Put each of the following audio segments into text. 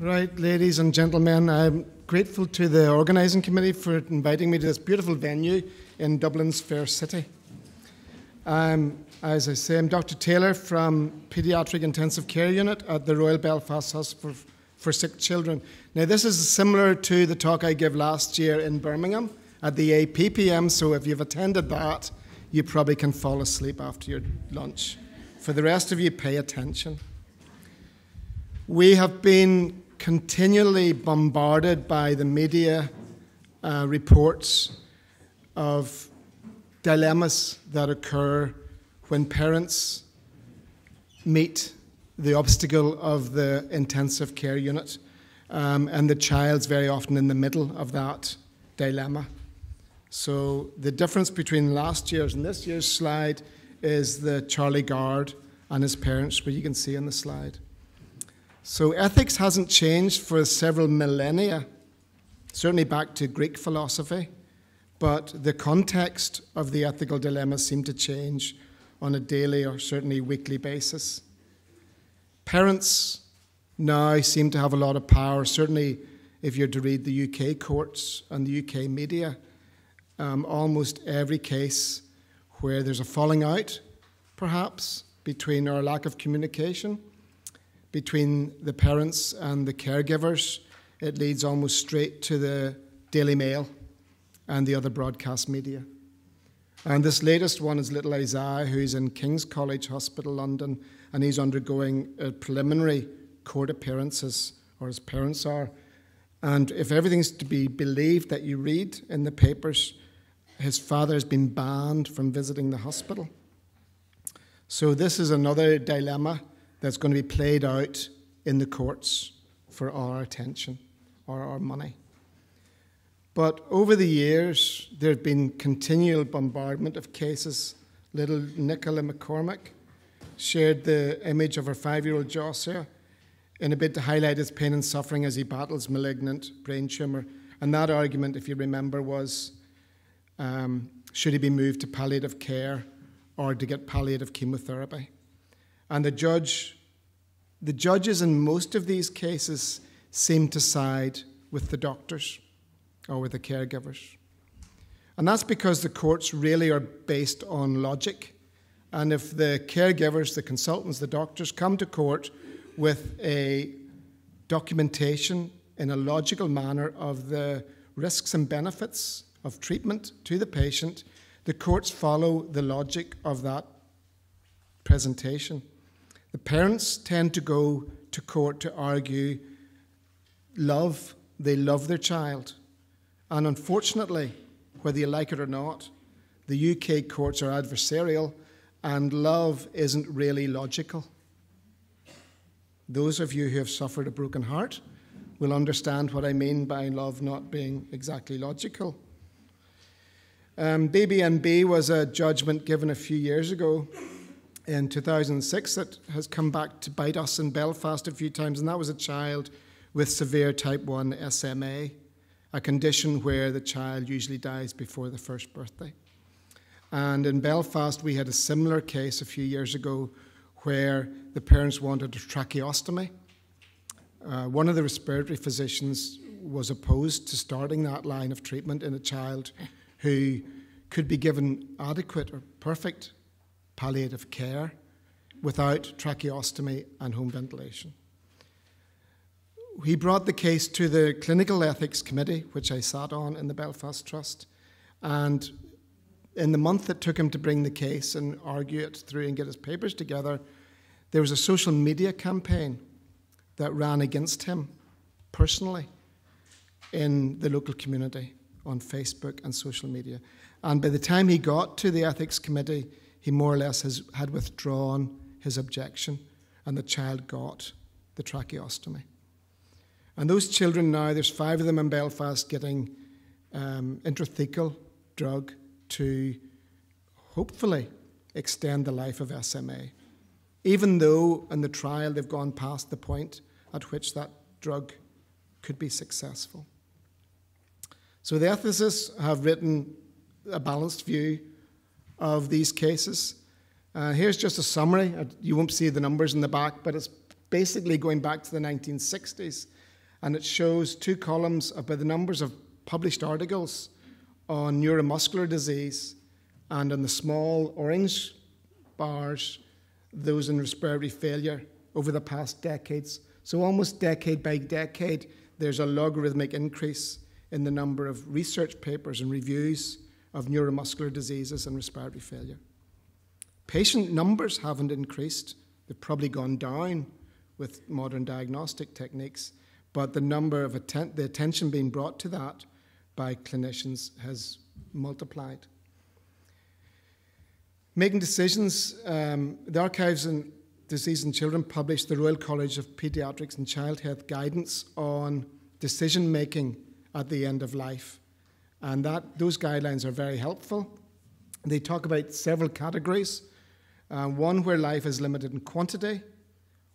Right, ladies and gentlemen, I'm grateful to the organising committee for inviting me to this beautiful venue in Dublin's fair city. Um, as I say, I'm Dr. Taylor from Paediatric Intensive Care Unit at the Royal Belfast Hospital for Sick Children. Now, this is similar to the talk I gave last year in Birmingham at the APPM, so if you've attended that, you probably can fall asleep after your lunch. For the rest of you, pay attention. We have been continually bombarded by the media uh, reports of dilemmas that occur when parents meet the obstacle of the intensive care unit, um, and the child's very often in the middle of that dilemma. So, the difference between last year's and this year's slide is the Charlie Gard and his parents, where you can see on the slide. So ethics hasn't changed for several millennia, certainly back to Greek philosophy, but the context of the ethical dilemmas seem to change on a daily or certainly weekly basis. Parents now seem to have a lot of power, certainly if you're to read the UK courts and the UK media. Um, almost every case where there's a falling out, perhaps, between our lack of communication between the parents and the caregivers. It leads almost straight to the Daily Mail and the other broadcast media. And this latest one is little Isaiah, who's in King's College Hospital, London, and he's undergoing a preliminary court appearances, or his parents are. And if everything's to be believed that you read in the papers, his father has been banned from visiting the hospital. So, this is another dilemma that's going to be played out in the courts for our attention or our money. But over the years, there have been continual bombardment of cases. Little Nicola McCormack shared the image of her five year old Joshua in a bid to highlight his pain and suffering as he battles malignant brain tumour. And that argument, if you remember, was um, should he be moved to palliative care or to get palliative chemotherapy? And the judge, the judges in most of these cases seem to side with the doctors or with the caregivers. And that's because the courts really are based on logic. And if the caregivers, the consultants, the doctors come to court with a documentation in a logical manner of the risks and benefits of treatment to the patient, the courts follow the logic of that presentation. The parents tend to go to court to argue love, they love their child. And unfortunately, whether you like it or not, the UK courts are adversarial and love isn't really logical. Those of you who have suffered a broken heart will understand what I mean by love not being exactly logical. Um, BBNB was a judgment given a few years ago in 2006 that has come back to bite us in Belfast a few times, and that was a child with severe type 1 SMA, a condition where the child usually dies before the first birthday. And in Belfast, we had a similar case a few years ago where the parents wanted a tracheostomy. Uh, one of the respiratory physicians was opposed to starting that line of treatment in a child who could be given adequate or perfect palliative care without tracheostomy and home ventilation. He brought the case to the Clinical Ethics Committee, which I sat on in the Belfast Trust, and in the month it took him to bring the case and argue it through and get his papers together, there was a social media campaign that ran against him personally in the local community on Facebook and social media. And by the time he got to the ethics committee, he more or less has, had withdrawn his objection, and the child got the tracheostomy. And those children now, there's five of them in Belfast getting um, intrathecal drug to hopefully extend the life of SMA, even though in the trial they've gone past the point at which that drug could be successful. So the ethicists have written a balanced view of these cases. Uh, here's just a summary. Uh, you won't see the numbers in the back, but it's basically going back to the 1960s. And it shows two columns about the numbers of published articles on neuromuscular disease, and on the small orange bars, those in respiratory failure over the past decades. So, almost decade by decade, there's a logarithmic increase in the number of research papers and reviews of neuromuscular diseases and respiratory failure. Patient numbers haven't increased, they've probably gone down with modern diagnostic techniques, but the number of atten- the attention being brought to that by clinicians has multiplied. Making decisions, um, the Archives and Disease in Children published the Royal College of Pediatrics and Child Health guidance on decision making at the end of life. And that, those guidelines are very helpful. They talk about several categories uh, one where life is limited in quantity,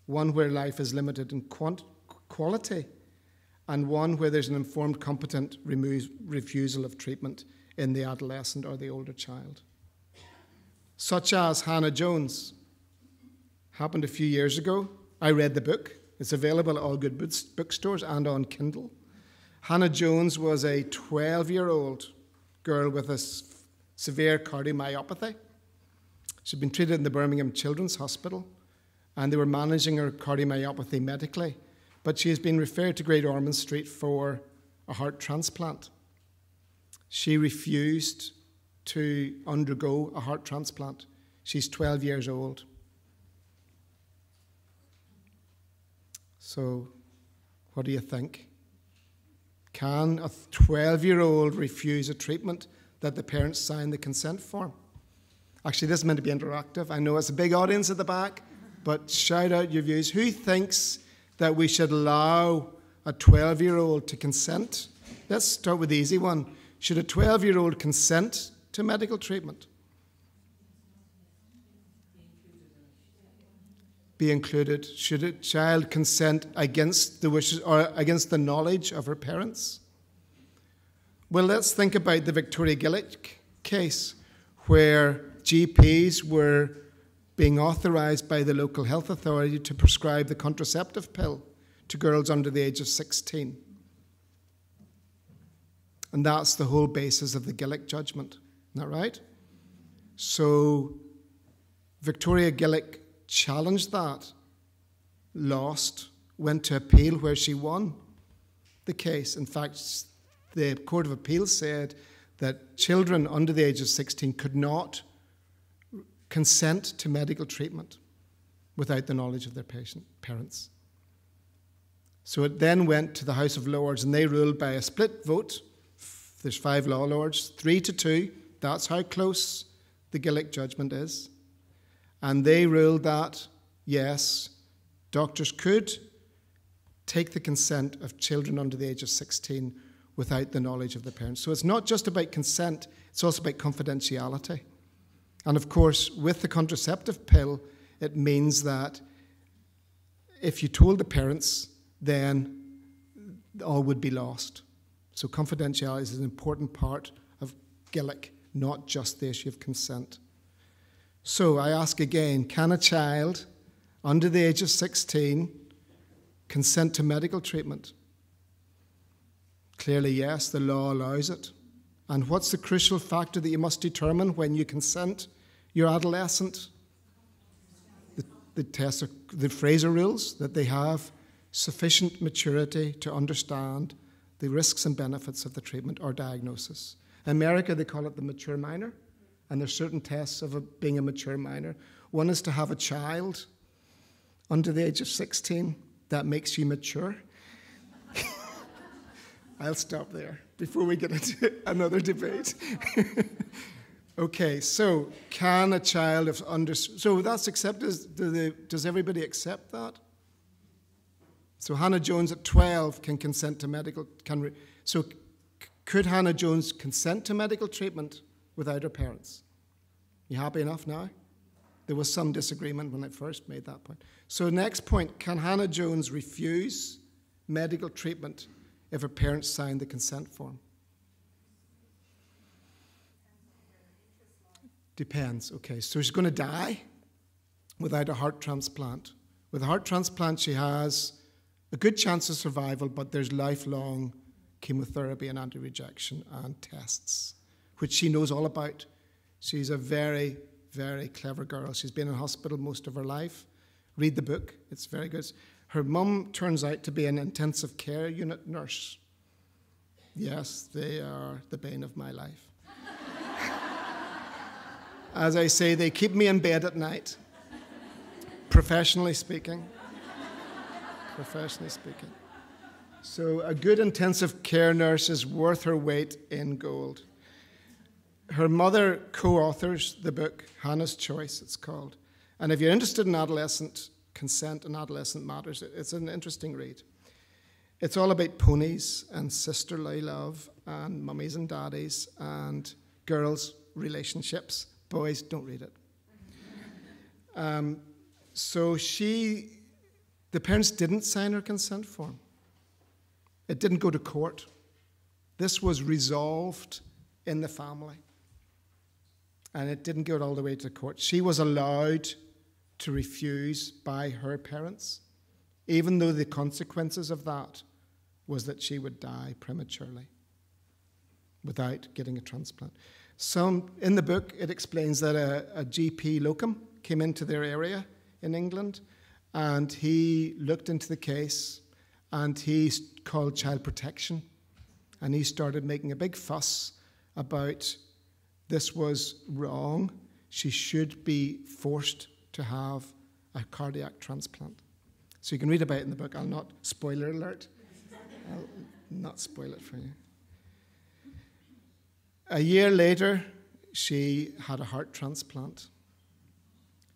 one where life is limited in quant- quality, and one where there's an informed, competent remo- refusal of treatment in the adolescent or the older child. Such as Hannah Jones. Happened a few years ago. I read the book. It's available at all good bookstores and on Kindle. Hannah Jones was a 12 year old girl with a severe cardiomyopathy. She'd been treated in the Birmingham Children's Hospital, and they were managing her cardiomyopathy medically. But she has been referred to Great Ormond Street for a heart transplant. She refused to undergo a heart transplant. She's 12 years old. So, what do you think? Can a 12 year old refuse a treatment that the parents signed the consent form? Actually, this is meant to be interactive. I know it's a big audience at the back, but shout out your views. Who thinks that we should allow a 12 year old to consent? Let's start with the easy one. Should a 12 year old consent to medical treatment? Be included. Should a child consent against the wishes or against the knowledge of her parents? Well, let's think about the Victoria Gillick case, where GPs were being authorised by the local health authority to prescribe the contraceptive pill to girls under the age of 16. And that's the whole basis of the Gillick judgment. Isn't that right? So Victoria Gillick challenged that, lost, went to appeal where she won the case. In fact, the Court of Appeal said that children under the age of 16 could not consent to medical treatment without the knowledge of their patient, parents. So it then went to the House of Lords, and they ruled by a split vote. There's five law lords, three to two. That's how close the Gillick judgment is. And they ruled that, yes, doctors could take the consent of children under the age of 16 without the knowledge of the parents. So it's not just about consent, it's also about confidentiality. And of course, with the contraceptive pill, it means that if you told the parents, then all would be lost. So, confidentiality is an important part of Gillick, not just the issue of consent. So, I ask again can a child under the age of 16 consent to medical treatment? Clearly, yes, the law allows it. And what's the crucial factor that you must determine when you consent your adolescent? The, the the Fraser rules that they have sufficient maturity to understand the risks and benefits of the treatment or diagnosis. In America, they call it the mature minor, and there's certain tests of a, being a mature minor. One is to have a child under the age of 16 that makes you mature. I'll stop there before we get into another debate. okay, so can a child of under so that's accepted? Do they, does everybody accept that? So Hannah Jones at 12 can consent to medical can re, so could Hannah Jones consent to medical treatment without her parents? You happy enough now? There was some disagreement when I first made that point. So next point, can Hannah Jones refuse medical treatment if her parents signed the consent form? Depends. Okay, so she's going to die without a heart transplant. With a heart transplant, she has a good chance of survival, but there's lifelong chemotherapy and anti rejection and tests, which she knows all about. She's a very, very clever girl. She's been in hospital most of her life. Read the book, it's very good. Her mum turns out to be an intensive care unit nurse. Yes, they are the bane of my life. As I say, they keep me in bed at night, professionally speaking. professionally speaking. So, a good intensive care nurse is worth her weight in gold. Her mother co authors the book, Hannah's Choice, it's called. And if you're interested in adolescent consent and adolescent matters, it's an interesting read. It's all about ponies and sisterly love and mummies and daddies and girls' relationships. Boys, don't read it. Um, so she, the parents didn't sign her consent form. It didn't go to court. This was resolved in the family. And it didn't go all the way to court. She was allowed to refuse by her parents, even though the consequences of that was that she would die prematurely without getting a transplant. Some, in the book, it explains that a, a GP locum came into their area in England and he looked into the case and he called child protection and he started making a big fuss about this was wrong. She should be forced to have a cardiac transplant. So you can read about it in the book. I'll not, spoiler alert, I'll not spoil it for you. A year later, she had a heart transplant.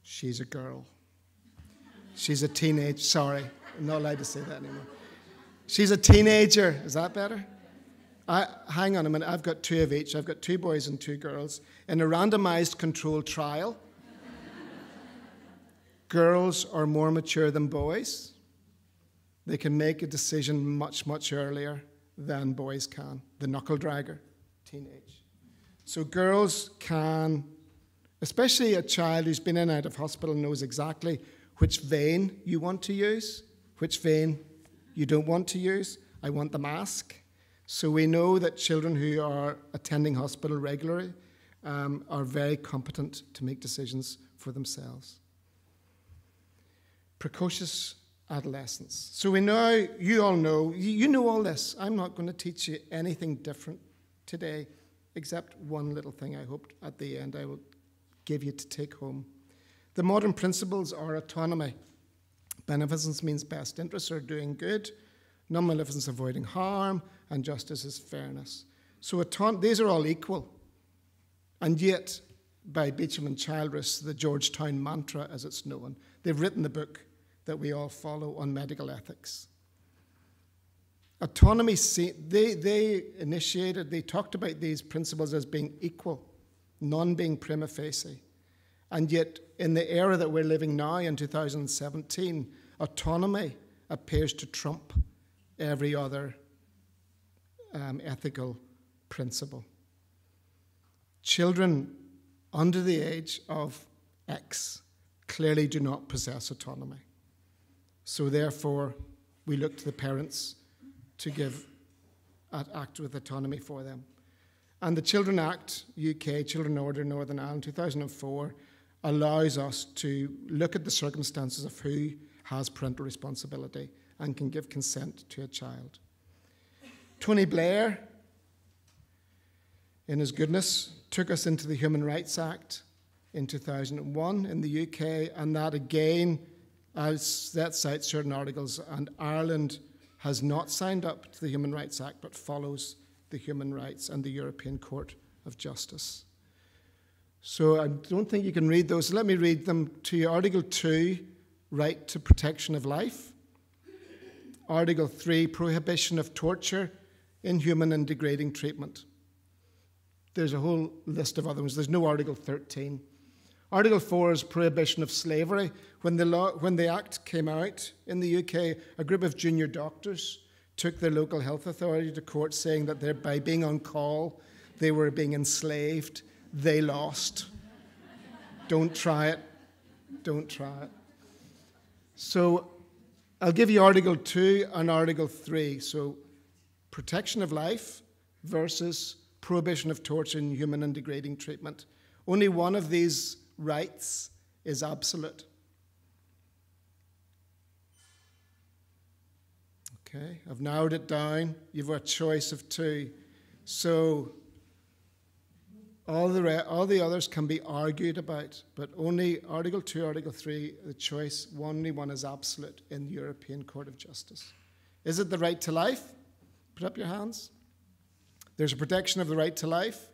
She's a girl. She's a teenage, sorry, I'm not allowed to say that anymore. She's a teenager. Is that better? I, hang on a minute. I've got two of each. I've got two boys and two girls. In a randomized controlled trial, girls are more mature than boys. They can make a decision much, much earlier than boys can. The knuckle dragger, teenage. So girls can, especially a child who's been in and out of hospital, knows exactly which vein you want to use, which vein you don't want to use. I want the mask. So we know that children who are attending hospital regularly um, are very competent to make decisions for themselves. Precocious adolescence. So we know, you all know, you know all this. I'm not going to teach you anything different today, except one little thing I hope at the end I will give you to take home. The modern principles are autonomy, Beneficence means best interests are doing good, non maleficence avoiding harm, and justice is fairness. So these are all equal. And yet, by Beauchamp and Childress, the Georgetown mantra as it's known, they've written the book that we all follow on medical ethics. Autonomy, they, they initiated, they talked about these principles as being equal, none being prima facie. And yet, in the era that we're living now in 2017, autonomy appears to trump every other um, ethical principle. Children under the age of X clearly do not possess autonomy. So, therefore, we look to the parents to give act with autonomy for them. And the Children Act, UK Children Order Northern Ireland 2004, allows us to look at the circumstances of who has parental responsibility and can give consent to a child. Tony Blair, in his goodness, took us into the Human Rights Act in 2001 in the UK, and that again sets out certain articles, and Ireland has not signed up to the Human Rights Act but follows the human rights and the European Court of Justice. So I don't think you can read those. Let me read them to you. Article 2, right to protection of life. Article 3, prohibition of torture, inhuman and degrading treatment. There's a whole list of other ones. There's no Article 13. Article 4 is prohibition of slavery. When the, law, when the Act came out in the UK, a group of junior doctors took their local health authority to court saying that by being on call, they were being enslaved they lost. Don't try it. Don't try it. So I'll give you Article 2 and Article 3. So protection of life versus prohibition of torture, and human and degrading treatment. Only one of these rights is absolute. Okay, I've narrowed it down. You've a choice of two. So all the, re- all the others can be argued about, but only Article 2, Article 3, the choice, only one is absolute in the European Court of Justice. Is it the right to life? Put up your hands. There's a protection of the right to life.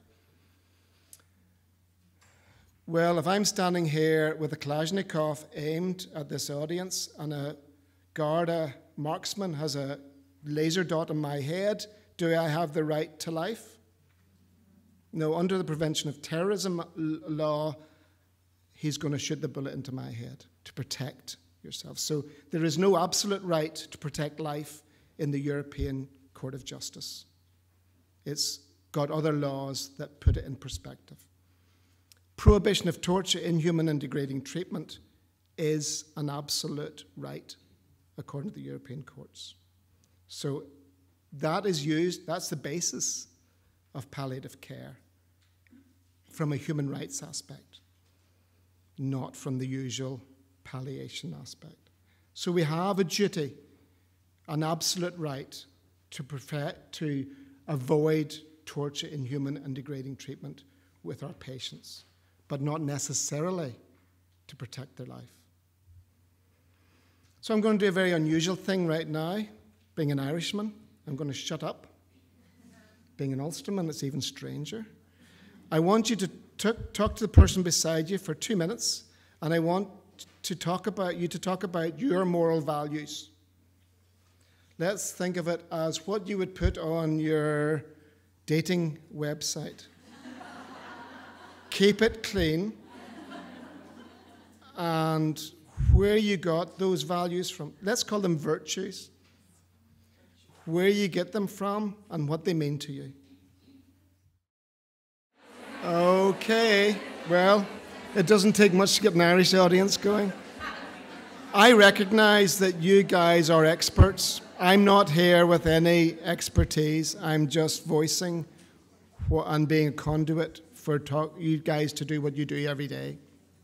Well, if I'm standing here with a Kalashnikov aimed at this audience and a Garda marksman has a laser dot on my head, do I have the right to life? No, under the Prevention of Terrorism law, he's going to shoot the bullet into my head to protect yourself. So there is no absolute right to protect life in the European Court of Justice. It's got other laws that put it in perspective. Prohibition of torture, inhuman, and degrading treatment is an absolute right according to the European courts. So that is used, that's the basis of palliative care from a human rights aspect, not from the usual palliation aspect. So we have a duty, an absolute right to, perfect, to avoid torture, inhuman, and degrading treatment with our patients, but not necessarily to protect their life. So I'm going to do a very unusual thing right now. Being an Irishman, I'm going to shut up. Being an Ulsterman, it's even stranger. I want you to talk to the person beside you for two minutes, and I want to talk about you to talk about your moral values. Let's think of it as what you would put on your dating website. Keep it clean, and where you got those values from. Let's call them virtues where you get them from, and what they mean to you. Okay, well, it doesn't take much to get an Irish audience going. I recognize that you guys are experts. I'm not here with any expertise. I'm just voicing what, and being a conduit for talk, you guys to do what you do every day.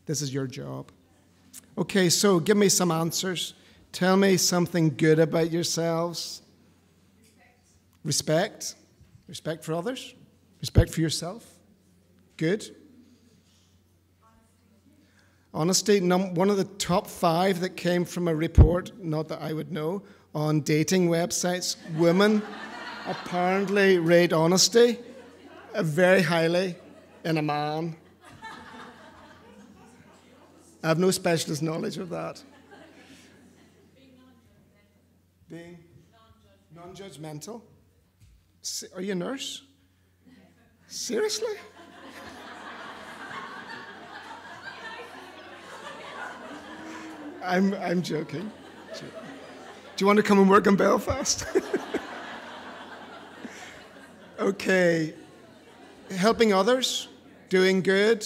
This is your job. Okay, so give me some answers. Tell me something good about yourselves. Respect. Respect for others. Respect for yourself. Good. Honesty, num- one of the top five that came from a report, not that I would know, on dating websites. Women apparently rate honesty uh, very highly in a man. I have no specialist knowledge of that. Being non judgmental. Are you a nurse? Seriously? I'm, I'm joking. Do you want to come and work in Belfast? okay. Helping others, doing good.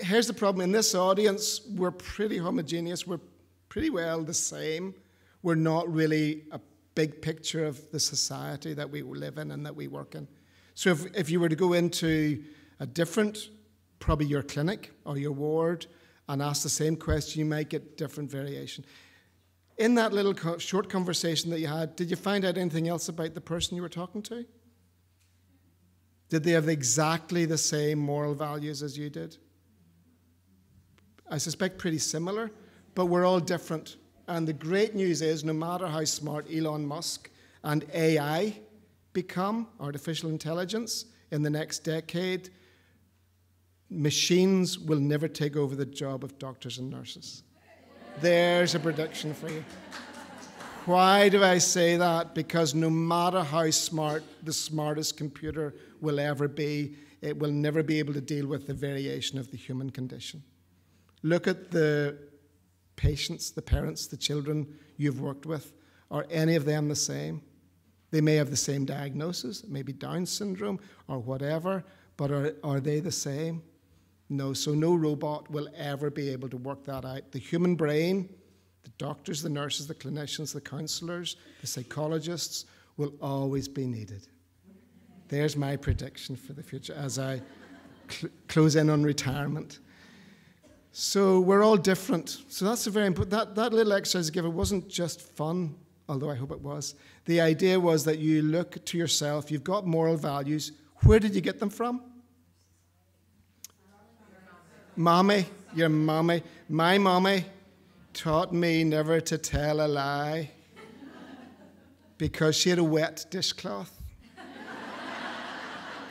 Here's the problem in this audience, we're pretty homogeneous, we're pretty well the same. We're not really a big picture of the society that we live in and that we work in. So if, if you were to go into a different, probably your clinic or your ward, and ask the same question, you might get different variation. In that little co- short conversation that you had, did you find out anything else about the person you were talking to? Did they have exactly the same moral values as you did? I suspect pretty similar, but we're all different. And the great news is no matter how smart Elon Musk and AI become, artificial intelligence, in the next decade, machines will never take over the job of doctors and nurses. There's a prediction for you. Why do I say that? Because no matter how smart the smartest computer will ever be, it will never be able to deal with the variation of the human condition. Look at the patients, the parents, the children you've worked with, are any of them the same? They may have the same diagnosis, maybe Down syndrome or whatever, but are, are they the same? No, so no robot will ever be able to work that out. The human brain the doctors, the nurses, the clinicians, the counselors, the psychologists will always be needed. There's my prediction for the future as I cl- close in on retirement. So we're all different. So that's a very important. That, that little exercise given wasn't just fun, although I hope it was. The idea was that you look to yourself, you've got moral values. Where did you get them from? Mommy, your mommy. My mommy taught me never to tell a lie because she had a wet dishcloth.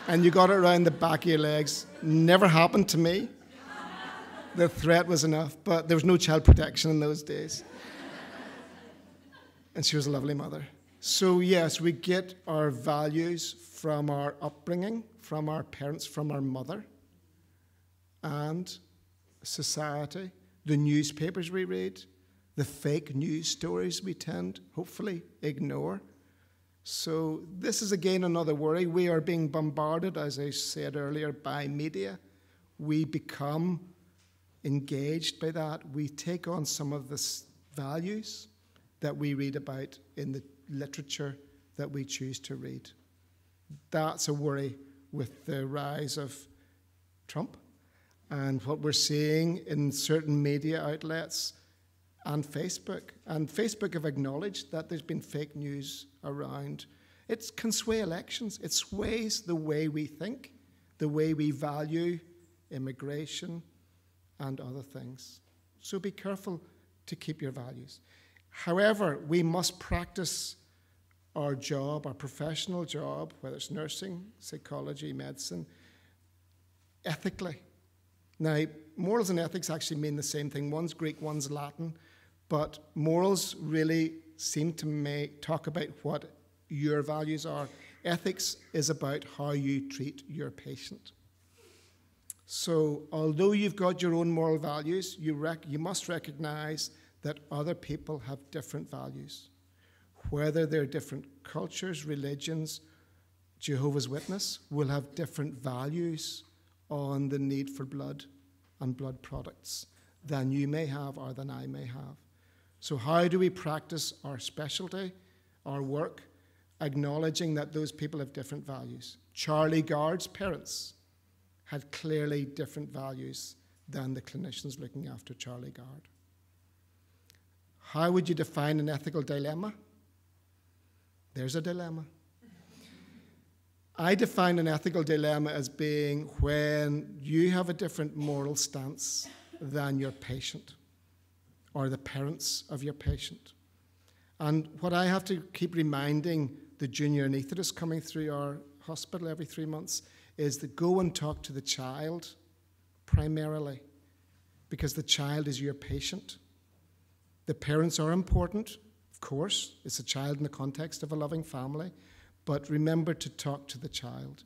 and you got it around the back of your legs. Never happened to me. The threat was enough, but there was no child protection in those days. and she was a lovely mother. So, yes, we get our values from our upbringing, from our parents, from our mother, and society, the newspapers we read, the fake news stories we tend, hopefully, ignore. So, this is again another worry. We are being bombarded, as I said earlier, by media. We become engaged by that. We take on some of the values that we read about in the literature that we choose to read. That's a worry with the rise of Trump and what we're seeing in certain media outlets and Facebook. And Facebook have acknowledged that there's been fake news around. It can sway elections, it sways the way we think, the way we value immigration and other things. So be careful to keep your values. However, we must practice our job, our professional job, whether it's nursing, psychology, medicine, ethically. Now, morals and ethics actually mean the same thing. One's Greek, one's Latin, but morals really seem to make, talk about what your values are. Ethics is about how you treat your patient. So, although you've got your own moral values, you, rec- you must recognize that other people have different values, whether they're different cultures, religions. Jehovah's Witness will have different values on the need for blood and blood products than you may have or than I may have. So, how do we practice our specialty, our work, acknowledging that those people have different values? Charlie Gard's parents had clearly different values than the clinicians looking after Charlie Gard. How would you define an ethical dilemma? There's a dilemma. I define an ethical dilemma as being when you have a different moral stance than your patient or the parents of your patient. And what I have to keep reminding the junior anaesthetists coming through our hospital every three months is to go and talk to the child primarily, because the child is your patient. The parents are important, of course, it's a child in the context of a loving family, but remember to talk to the child.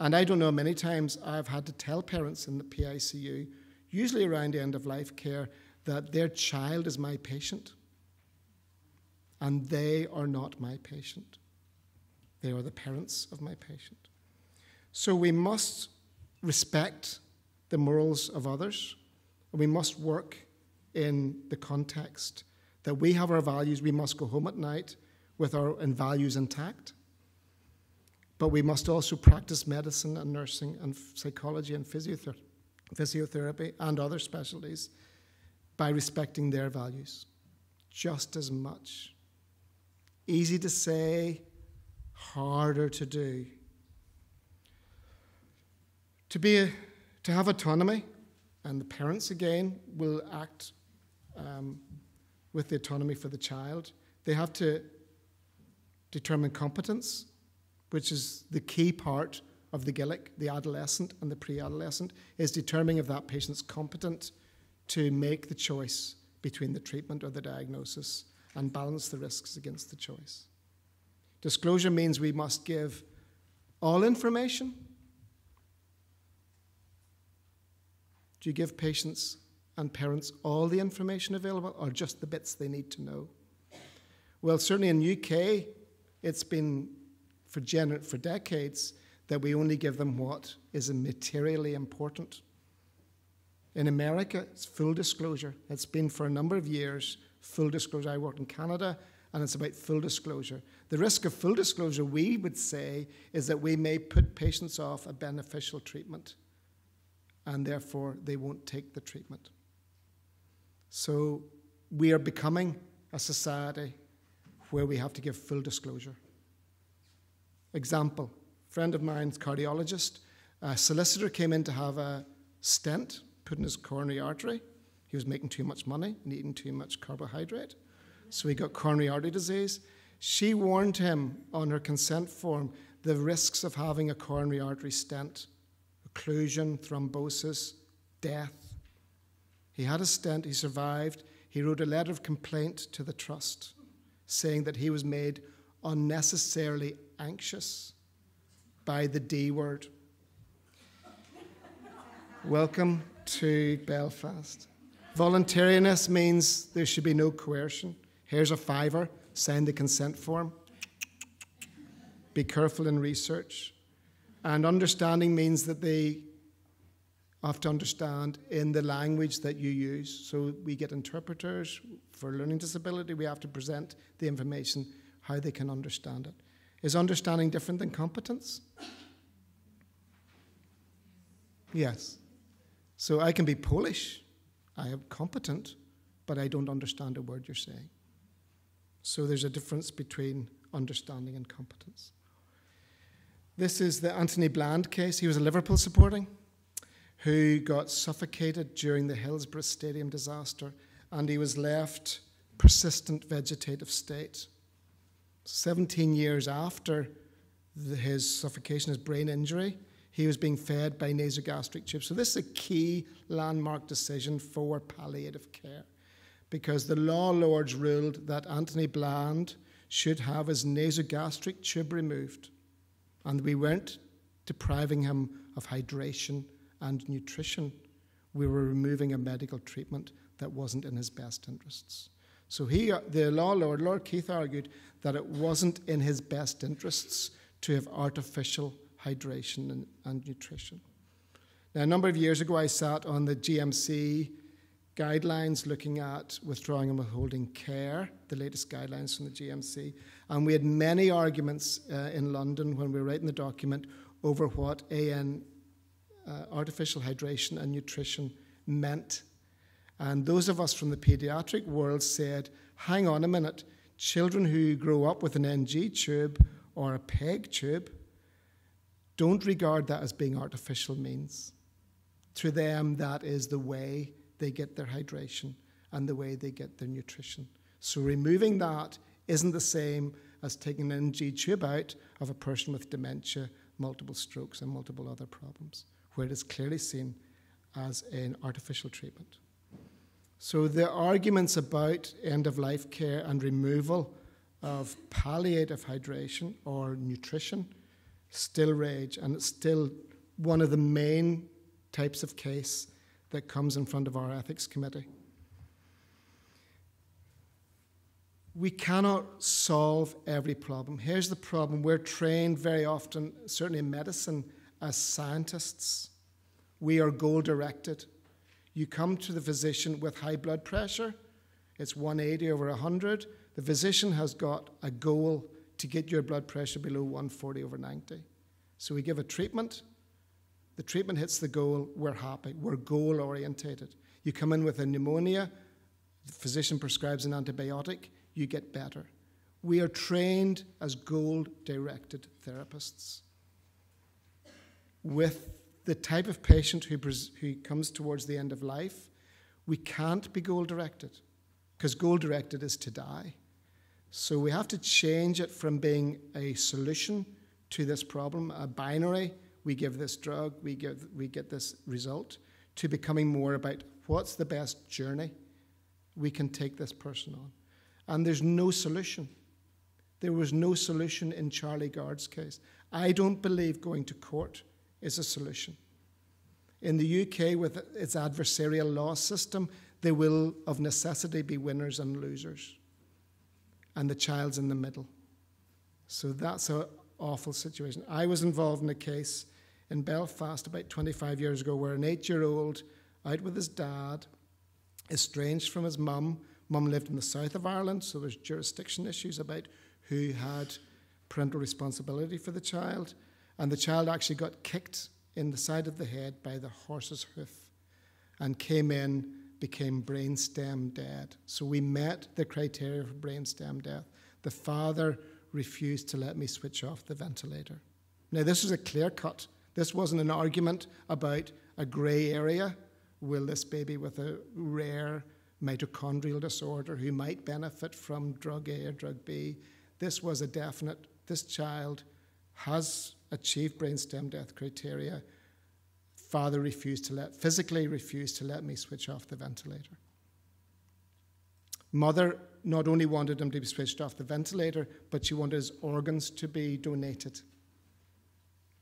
And I don't know, many times I've had to tell parents in the PICU, usually around the end of life care, that their child is my patient. And they are not my patient. They are the parents of my patient. So we must respect the morals of others, and we must work in the context that we have our values, we must go home at night with our values intact. But we must also practice medicine and nursing and psychology and physiother- physiotherapy and other specialties by respecting their values just as much. Easy to say, harder to do. To, be a, to have autonomy, and the parents again will act um, with the autonomy for the child. They have to determine competence, which is the key part of the Gillick, the adolescent and the pre adolescent, is determining if that patient's competent to make the choice between the treatment or the diagnosis and balance the risks against the choice. Disclosure means we must give all information. Do you give patients and parents all the information available or just the bits they need to know? Well, certainly in UK, it's been for, for decades that we only give them what is materially important. In America, it's full disclosure. It's been for a number of years full disclosure. I worked in Canada, and it's about full disclosure. The risk of full disclosure, we would say, is that we may put patients off a beneficial treatment, and therefore they won't take the treatment. So we are becoming a society where we have to give full disclosure. Example a friend of mine's cardiologist, a solicitor came in to have a stent put in his coronary artery. He was making too much money and eating too much carbohydrate. So he got coronary artery disease. She warned him on her consent form the risks of having a coronary artery stent occlusion, thrombosis, death. He had a stent, he survived. He wrote a letter of complaint to the trust saying that he was made unnecessarily anxious by the D word. Welcome to Belfast. Voluntariness means there should be no coercion. Here's a fiver, sign the consent form. Be careful in research. And understanding means that they have to understand in the language that you use. So we get interpreters for learning disability, we have to present the information how they can understand it. Is understanding different than competence? Yes. So I can be Polish, I am competent, but I don't understand a word you're saying. So there's a difference between understanding and competence. This is the Anthony Bland case. He was a Liverpool supporting who got suffocated during the Hillsborough Stadium disaster, and he was left persistent vegetative state. 17 years after the, his suffocation, his brain injury, he was being fed by nasogastric tubes. So, this is a key landmark decision for palliative care because the law lords ruled that Anthony Bland should have his nasogastric tube removed, and we weren't depriving him of hydration and nutrition. We were removing a medical treatment that wasn't in his best interests. So he, the law lord, Lord Keith, argued that it wasn't in his best interests to have artificial hydration and, and nutrition. Now, a number of years ago, I sat on the GMC guidelines looking at withdrawing and withholding care, the latest guidelines from the GMC. And we had many arguments uh, in London when we were writing the document over what AN, uh, artificial hydration and nutrition, meant. And those of us from the pediatric world said, hang on a minute, children who grow up with an NG tube or a PEG tube don't regard that as being artificial means. To them, that is the way they get their hydration and the way they get their nutrition. So removing that isn't the same as taking an NG tube out of a person with dementia, multiple strokes, and multiple other problems, where it is clearly seen as an artificial treatment. So the arguments about end of life care and removal of palliative hydration or nutrition still rage, and it's still one of the main types of case that comes in front of our ethics committee. We cannot solve every problem. Here's the problem we're trained very often, certainly in medicine, as scientists. We are goal directed. You come to the physician with high blood pressure, it's 180 over 100. The physician has got a goal to get your blood pressure below 140 over 90. So we give a treatment. The treatment hits the goal, we're happy. We're goal orientated. You come in with a pneumonia, the physician prescribes an antibiotic, you get better. We are trained as goal directed therapists. With the type of patient who, who comes towards the end of life, we can't be goal directed because goal directed is to die. So we have to change it from being a solution to this problem, a binary, we give this drug, we, give, we get this result, to becoming more about what's the best journey we can take this person on. And there's no solution. There was no solution in Charlie Gard's case. I don't believe going to court is a solution. In the UK, with its adversarial law system, there will, of necessity, be winners and losers. And the child's in the middle. So that's a awful situation. I was involved in a case in Belfast about 25 years ago where an eight year old, out with his dad, estranged from his mum, Mum lived in the south of Ireland, so there's jurisdiction issues about who had parental responsibility for the child. And the child actually got kicked in the side of the head by the horse's hoof and came in, became brainstem dead. So we met the criteria for brainstem death. The father refused to let me switch off the ventilator. Now, this was a clear cut. This wasn't an argument about a grey area. Will this baby with a rare mitochondrial disorder who might benefit from drug A or drug B? This was a definite, this child has achieved brainstem death criteria. Father refused to let, physically refused to let me switch off the ventilator. Mother not only wanted him to be switched off the ventilator, but she wanted his organs to be donated.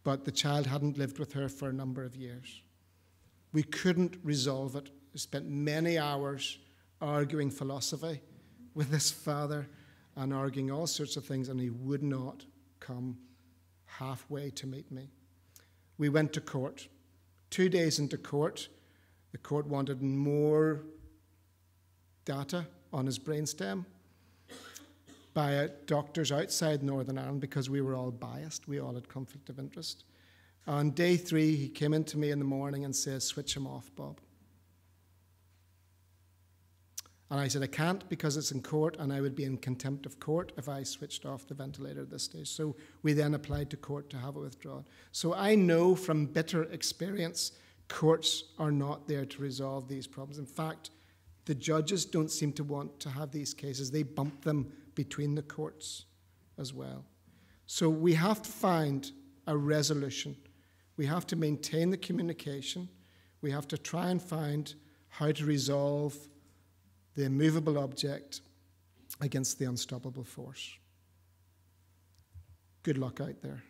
But the child hadn't lived with her for a number of years. We couldn't resolve it. We spent many hours arguing philosophy with this father and arguing all sorts of things, and he would not come halfway to meet me. We went to court. Two days into court, the court wanted more data on his brainstem by doctors outside Northern Ireland because we were all biased. We all had conflict of interest. On day three, he came in to me in the morning and says, Switch him off, Bob. And I said, I can't because it's in court and I would be in contempt of court if I switched off the ventilator at this stage. So we then applied to court to have it withdrawn. So I know from bitter experience, courts are not there to resolve these problems. In fact, the judges don't seem to want to have these cases, they bump them between the courts as well. So we have to find a resolution. We have to maintain the communication. We have to try and find how to resolve the immovable object against the unstoppable force. Good luck out there.